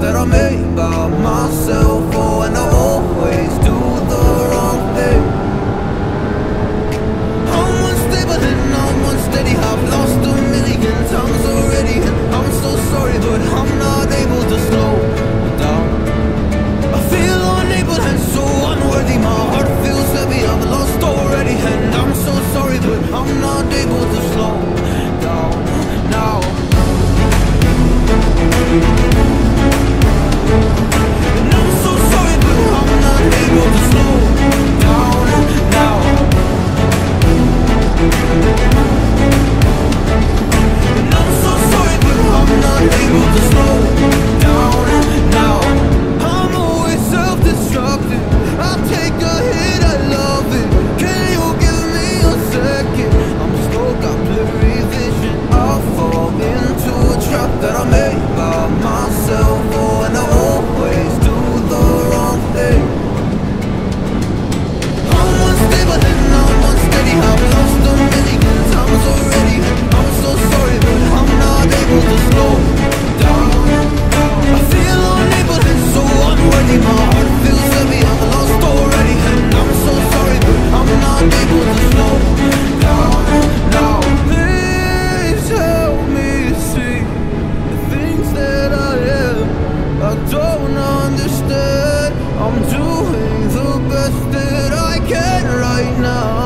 that I made by myself. I'm doing the best that I can right now.